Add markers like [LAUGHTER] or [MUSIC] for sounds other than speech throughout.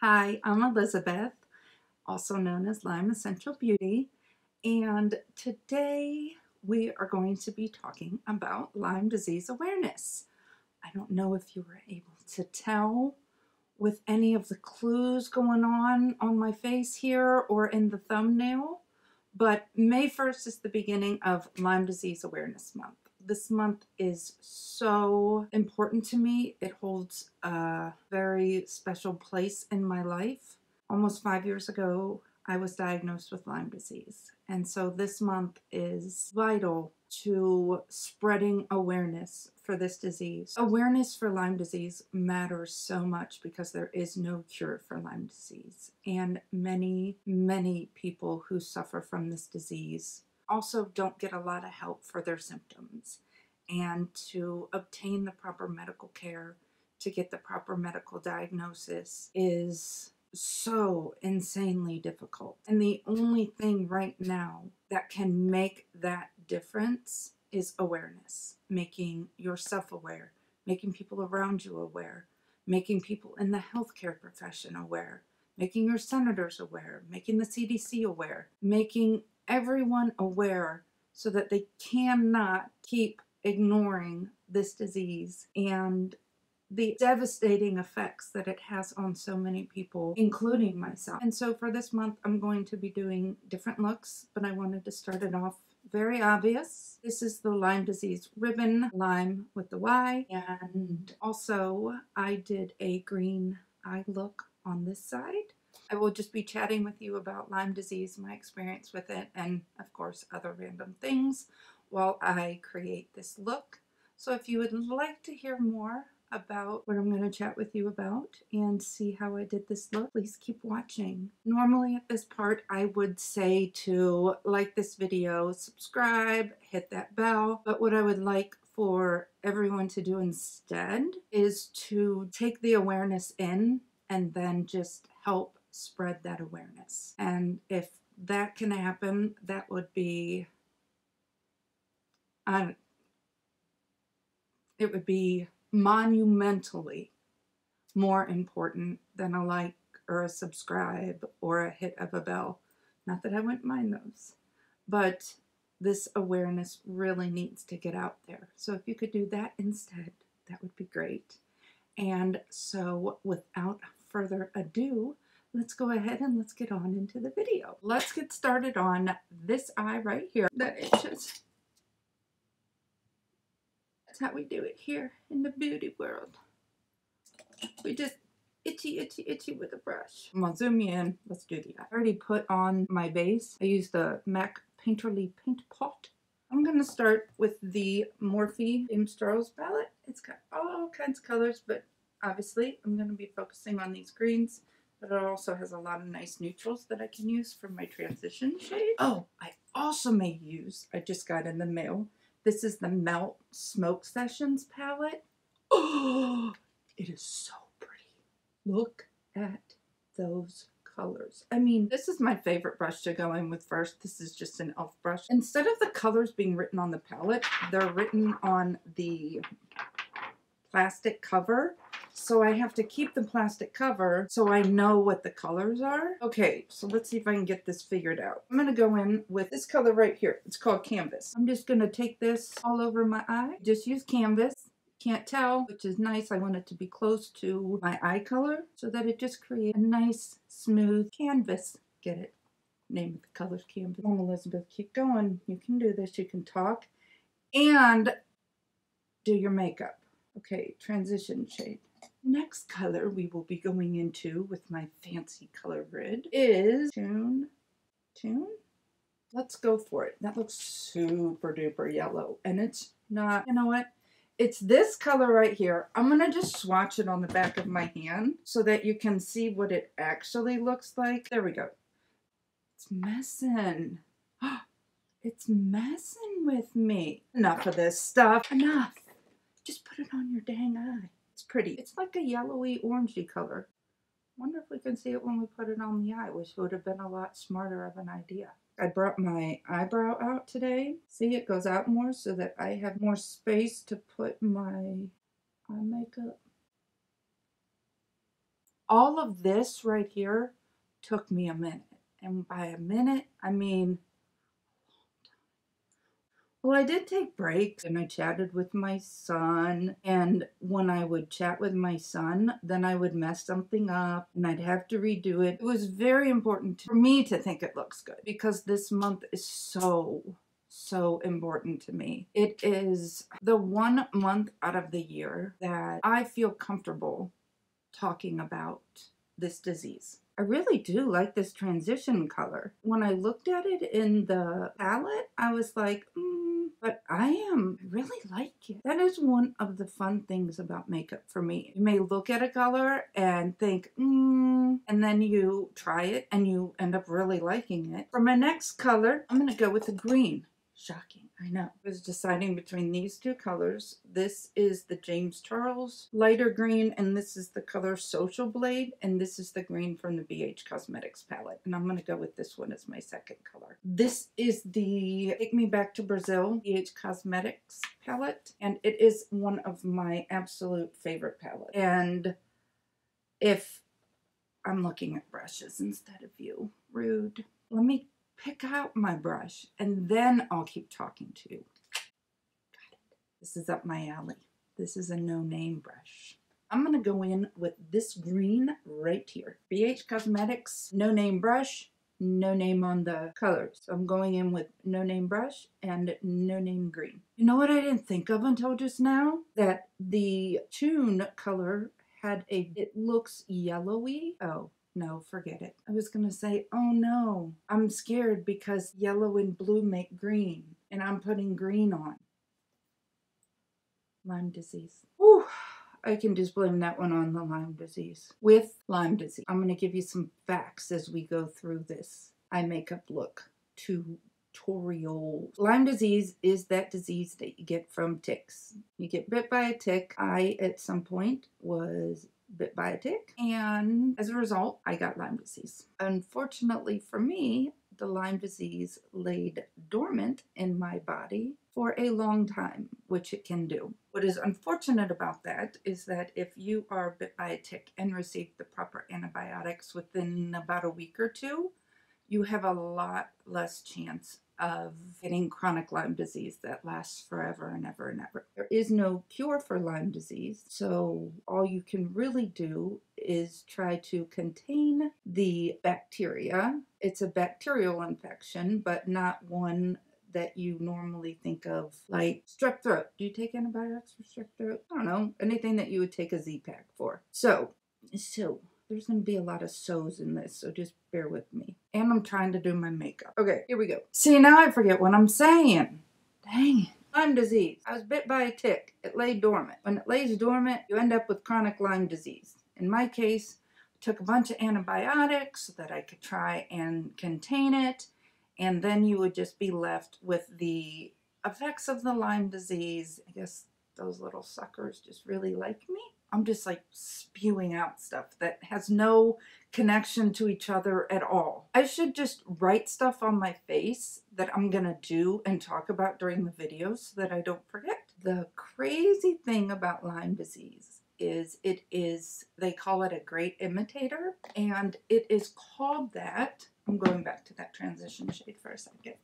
Hi, I'm Elizabeth, also known as Lyme Essential Beauty, and today we are going to be talking about Lyme disease awareness. I don't know if you were able to tell with any of the clues going on on my face here or in the thumbnail, but May 1st is the beginning of Lyme Disease Awareness Month. This month is so important to me. It holds a very special place in my life. Almost five years ago, I was diagnosed with Lyme disease. And so this month is vital to spreading awareness for this disease. Awareness for Lyme disease matters so much because there is no cure for Lyme disease. And many, many people who suffer from this disease also don't get a lot of help for their symptoms. And to obtain the proper medical care, to get the proper medical diagnosis is so insanely difficult. And the only thing right now that can make that difference is awareness, making yourself aware, making people around you aware, making people in the healthcare profession aware, making your senators aware, making the CDC aware, making everyone aware so that they cannot keep ignoring this disease and the devastating effects that it has on so many people, including myself. And so for this month, I'm going to be doing different looks, but I wanted to start it off very obvious. This is the Lyme disease ribbon, Lyme with the Y. And also I did a green eye look on this side. I will just be chatting with you about Lyme disease, my experience with it, and of course other random things while I create this look. So if you would like to hear more about what I'm going to chat with you about and see how I did this look, please keep watching. Normally at this part, I would say to like this video, subscribe, hit that bell, but what I would like for everyone to do instead is to take the awareness in and then just help spread that awareness. And if that can happen, that would be, uh, it would be monumentally more important than a like or a subscribe or a hit of a bell. Not that I wouldn't mind those, but this awareness really needs to get out there. So if you could do that instead, that would be great. And so without further ado, let's go ahead and let's get on into the video. Let's get started on this eye right here that itches. That's how we do it here in the beauty world. We just itchy, itchy, itchy with a brush. I'm gonna zoom in. Let's do the eye. I already put on my base. I used the MAC Painterly Paint Pot. I'm gonna start with the Morphe James Charles palette. It's got all kinds of colors, but obviously I'm gonna be focusing on these greens but it also has a lot of nice neutrals that I can use for my transition shade. Oh, I also may use, I just got in the mail, this is the Melt Smoke Sessions palette. Oh, [GASPS] it is so pretty. Look at those colors. I mean, this is my favorite brush to go in with first. This is just an e.l.f. brush. Instead of the colors being written on the palette, they're written on the plastic cover. So I have to keep the plastic cover so I know what the colors are. Okay, so let's see if I can get this figured out. I'm gonna go in with this color right here. It's called Canvas. I'm just gonna take this all over my eye. Just use Canvas. Can't tell, which is nice. I want it to be close to my eye color so that it just creates a nice, smooth canvas. Get it? Name of the color's canvas. On, Elizabeth, keep going. You can do this. You can talk and do your makeup. Okay, transition shade. Next color we will be going into with my fancy color grid is Tune. Tune? Let's go for it. That looks super duper yellow. And it's not, you know what? It's this color right here. I'm going to just swatch it on the back of my hand so that you can see what it actually looks like. There we go. It's messing. [GASPS] It's messing with me. Enough of this stuff. Enough. Just put it on your dang eye. It's pretty. It's like a yellowy orangey color. Wonder if we can see it when we put it on the eye, which would have been a lot smarter of an idea. I brought my eyebrow out today. See, it goes out more so that I have more space to put my eye makeup. All of this right here took me a minute. And by a minute, I mean well, I did take breaks and I chatted with my son. And when I would chat with my son, then I would mess something up and I'd have to redo it. It was very important for me to think it looks good because this month is so, so important to me. It is the one month out of the year that I feel comfortable talking about this disease. I really do like this transition color. When I looked at it in the palette, I was like, mm, but I am I really like it. That is one of the fun things about makeup for me. You may look at a color and think, mm, and then you try it and you end up really liking it. For my next color, I'm going to go with the green. Shocking. I know. I was deciding between these two colors. This is the James Charles lighter green, and this is the color Social Blade, and this is the green from the BH Cosmetics palette. And I'm going to go with this one as my second color. This is the Take Me Back to Brazil BH Cosmetics palette, and it is one of my absolute favorite palettes. And if I'm looking at brushes instead of you, rude. Let me pick out my brush and then I'll keep talking to you. Got it. This is up my alley. This is a no-name brush. I'm going to go in with this green right here. BH Cosmetics No Name Brush, no name on the colors. So I'm going in with no name brush and no name green. You know what I didn't think of until just now? That the tune color had a, it looks yellowy. Oh, no, forget it. I was going to say, oh no, I'm scared because yellow and blue make green, and I'm putting green on. Lyme disease. Whew. I can just blame that one on the Lyme disease. With Lyme disease, I'm going to give you some facts as we go through this eye makeup look tutorial. Lyme disease is that disease that you get from ticks. You get bit by a tick. I, at some point, was bit by a tick, and as a result, I got Lyme disease. Unfortunately for me, the Lyme disease laid dormant in my body for a long time, which it can do. What is unfortunate about that is that if you are bit by a tick and receive the proper antibiotics within about a week or two, you have a lot less chance of getting chronic Lyme disease that lasts forever and ever and ever. There is no cure for Lyme disease, so all you can really do is try to contain the bacteria. It's a bacterial infection, but not one that you normally think of, like strep throat. Do you take antibiotics for strep throat? I don't know. Anything that you would take a Z-Pak for. So, so there's going to be a lot of so's in this, so just bear with me. And I'm trying to do my makeup. Okay, here we go. See, now I forget what I'm saying. Dang it. Lyme disease. I was bit by a tick. It lay dormant. When it lays dormant, you end up with chronic Lyme disease. In my case, I took a bunch of antibiotics so that I could try and contain it, and then you would just be left with the effects of the Lyme disease. I guess those little suckers just really like me. I'm just like spewing out stuff that has no connection to each other at all. I should just write stuff on my face that I'm gonna do and talk about during the videos so that I don't forget. The crazy thing about Lyme disease is it is, they call it a great imitator, and it is called that. I'm going back to that transition shade for a second.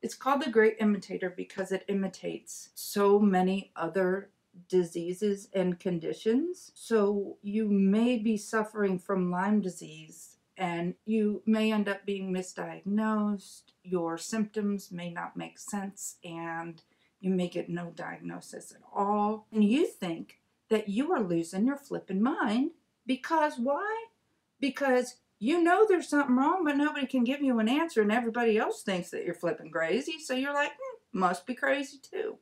It's called the great imitator because it imitates so many other diseases and conditions. So you may be suffering from Lyme disease and you may end up being misdiagnosed. Your symptoms may not make sense and you may get no diagnosis at all. And you think that you are losing your flipping mind because why? Because you know there's something wrong, but nobody can give you an answer, and everybody else thinks that you're flipping crazy. So you're like, hmm, must be crazy too.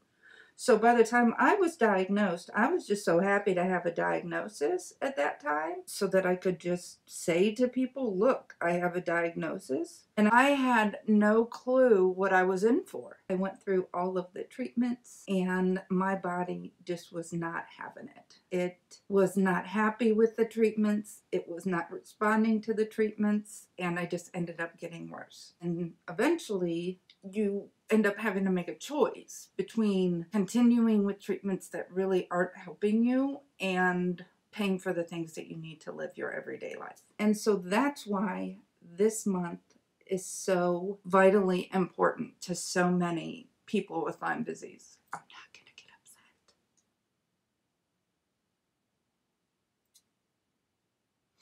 So by the time I was diagnosed, I was just so happy to have a diagnosis at that time so that I could just say to people, look, I have a diagnosis. And I had no clue what I was in for. I went through all of the treatments and my body just was not having it. It was not happy with the treatments. It was not responding to the treatments. And I just ended up getting worse. And eventually you end up having to make a choice between continuing with treatments that really aren't helping you and paying for the things that you need to live your everyday life. And so that's why this month is so vitally important to so many people with Lyme disease. I'm not going to get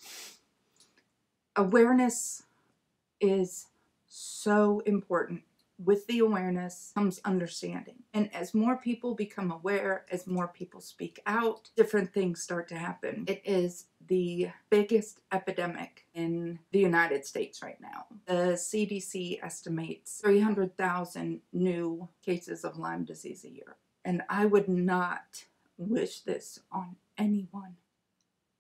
upset. Awareness is so important with the awareness comes understanding. And as more people become aware, as more people speak out, different things start to happen. It is the biggest epidemic in the United States right now. The CDC estimates 300,000 new cases of Lyme disease a year. And I would not wish this on anyone.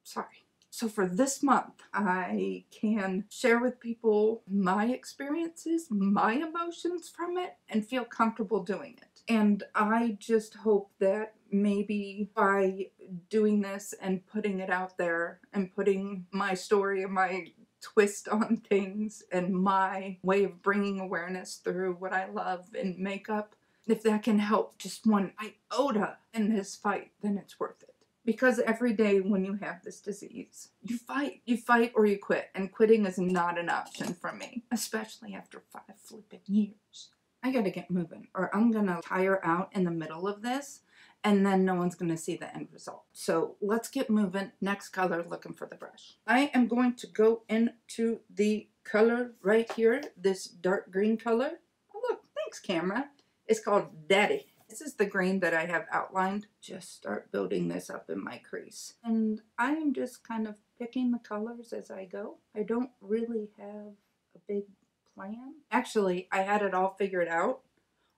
Sorry. So for this month, I can share with people my experiences, my emotions from it, and feel comfortable doing it. And I just hope that maybe by doing this and putting it out there and putting my story and my twist [LAUGHS] on things and my way of bringing awareness through what I love in makeup, if that can help just one iota in this fight, then it's worth it. Because every day when you have this disease, you fight. You fight or you quit. And quitting is not an option for me, especially after five flipping years. I gotta get moving or I'm gonna tire out in the middle of this and then no one's gonna see the end result. So let's get moving. Next color, looking for the brush. I am going to go into the color right here, this dark green color. Oh look, thanks camera. It's called Daddy. This is the green that I have outlined. Just start building this up in my crease. And I am just kind of picking the colors as I go. I don't really have a big plan. Actually, I had it all figured out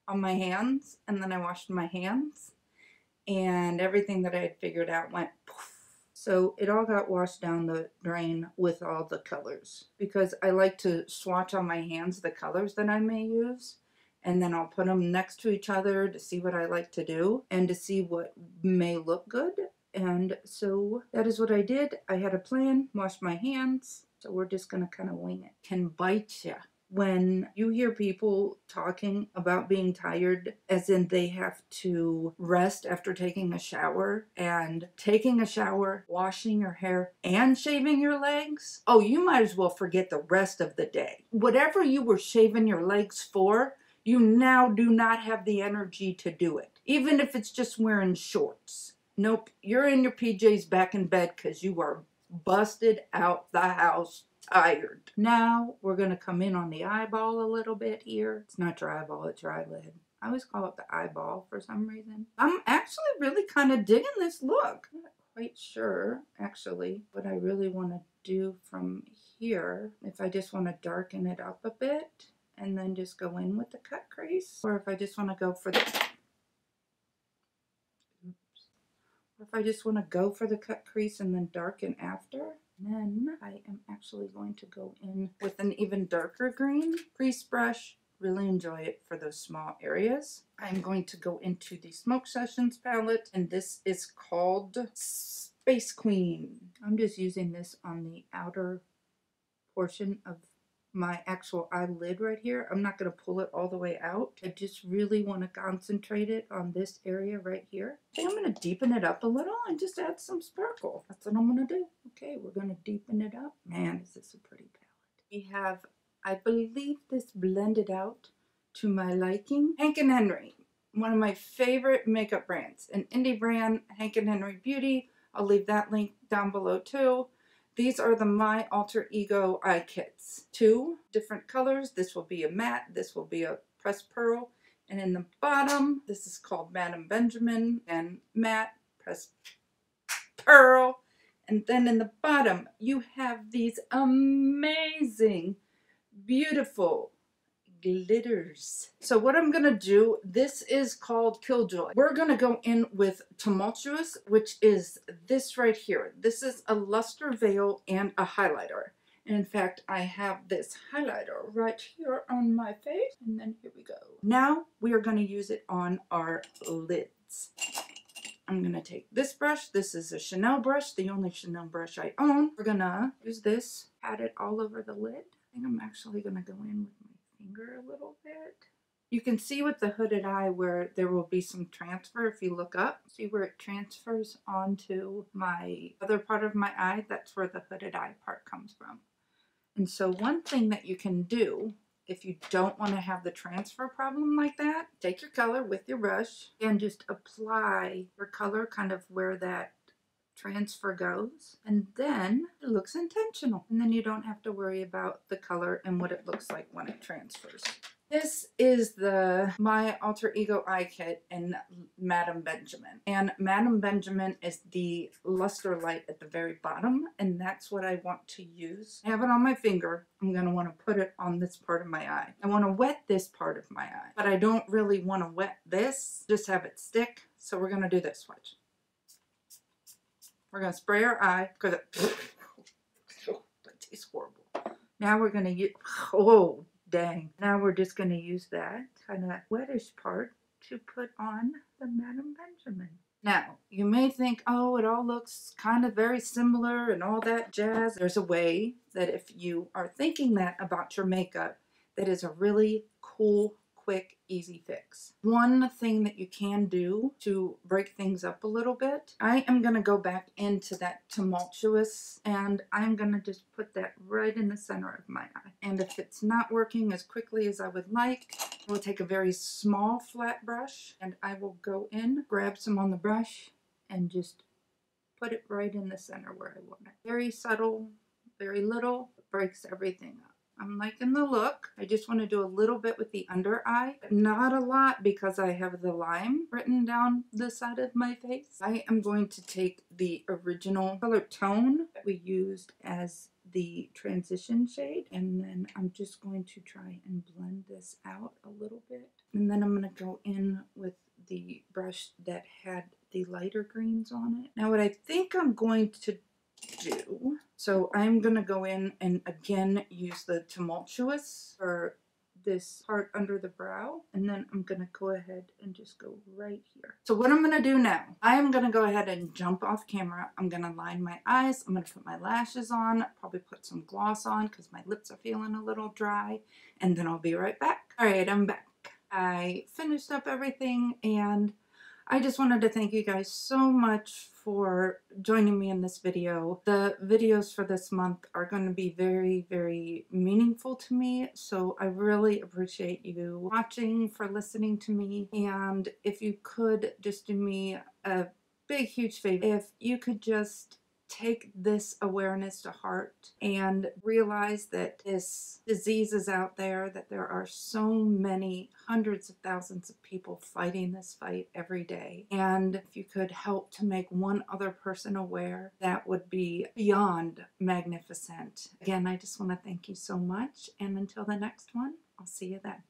on my hands and then I washed my hands and everything that I had figured out went poof. So it all got washed down the drain with all the colors because I like to swatch on my hands the colors that I may use and then I'll put them next to each other to see what I like to do and to see what may look good. And so that is what I did. I had a plan, washed my hands, so we're just gonna kind of wing it. Can bite ya. When you hear people talking about being tired, as in they have to rest after taking a shower and taking a shower, washing your hair, and shaving your legs, oh, you might as well forget the rest of the day. Whatever you were shaving your legs for, you now do not have the energy to do it. Even if it's just wearing shorts. Nope, you're in your PJs back in bed because you are busted out the house tired. Now we're going to come in on the eyeball a little bit here. It's not your eyeball, it's your eyelid. I always call it the eyeball for some reason. I'm actually really kind of digging this look. I'm not quite sure, actually, what I really want to do from here. If I just want to darken it up a bit and then just go in with the cut crease. Or if I just want to go for the... Oops. If I just want to go for the cut crease and then darken after. then I am actually going to go in with an even darker green crease brush. Really enjoy it for those small areas. I'm going to go into the Smoke Sessions palette and this is called Space Queen. I'm just using this on the outer portion of my actual eyelid right here. I'm not going to pull it all the way out. I just really want to concentrate it on this area right here. I think I'm going to deepen it up a little and just add some sparkle. That's what I'm going to do. Okay, we're going to deepen it up. Man, is this a pretty palette. We have, I believe this blended out to my liking. Hank and Henry, one of my favorite makeup brands. An indie brand, Hank and Henry Beauty. I'll leave that link down below too. These are the My Alter Ego eye kits. Two different colors. This will be a matte. This will be a pressed pearl. And in the bottom, this is called Madam Benjamin and matte pressed pearl. And then in the bottom, you have these amazing, beautiful glitters. So what I'm to do, this is called Killjoy. We're to go in with Tumultuous, which is this right here. This is a luster veil and a highlighter. In fact, I have this highlighter right here on my face. And then here we go. Now we are to use it on our lids. I'm to take this brush. This is a Chanel brush, the only Chanel brush I own. We're to use this, pat it all over the lid. I think I'm actually to go in with my finger a little bit. You can see with the hooded eye where there will be some transfer if you look up. See where it transfers onto my other part of my eye? That's where the hooded eye part comes from. And so one thing that you can do if you don't want to have the transfer problem like that, take your color with your brush and just apply your color kind of where that transfer goes and then it looks intentional and then you don't have to worry about the color and what it looks like when it transfers. This is the My Alter Ego Eye Kit in Madam Benjamin. And Madam Benjamin is the luster light at the very bottom, and that's what I want to use. I have it on my finger. I'm going to want to put it on this part of my eye. I want to wet this part of my eye, but I don't really want to wet this, just have it stick. So we're going to do this, watch. We're going to spray our eye because [LAUGHS] it, tastes horrible. Now we're going to use, oh, dang. Now we're just going to use that kind of wettish part to put on the Madam Benjamin. Now, you may think, oh, it all looks kind of very similar and all that jazz. There's a way that if you are thinking that about your makeup, that is a really cool quick, easy fix. One thing that you can do to break things up a little bit, I am going to go back into that tumultuous and I'm going to just put that right in the center of my eye. And if it's not working as quickly as I would like, I will take a very small flat brush and I will go in, grab some on the brush and just put it right in the center where I want it. Very subtle, very little, breaks everything up. I'm liking the look. I just want to do a little bit with the under eye, not a lot because I have the lime written down the side of my face. I am going to take the original color tone that we used as the transition shade and then I'm just going to try and blend this out a little bit and then I'm going to go in with the brush that had the lighter greens on it. Now what I think I'm going to do. So I'm going to go in and again use the tumultuous for this part under the brow and then I'm to go ahead and just go right here. So what I'm to do now, I am to go ahead and jump off camera. I'm to line my eyes. I'm to put my lashes on, probably put some gloss on because my lips are feeling a little dry and then I'll be right back. All right, I'm back. I finished up everything and I just wanted to thank you guys so much for joining me in this video. The videos for this month are going to be very, very meaningful to me, so I really appreciate you watching, for listening to me, and if you could just do me a big, huge favor, if you could just take this awareness to heart and realize that this disease is out there, that there are so many hundreds of thousands of people fighting this fight every day. And if you could help to make one other person aware, that would be beyond magnificent. Again, I just want to thank you so much. And until the next one, I'll see you then.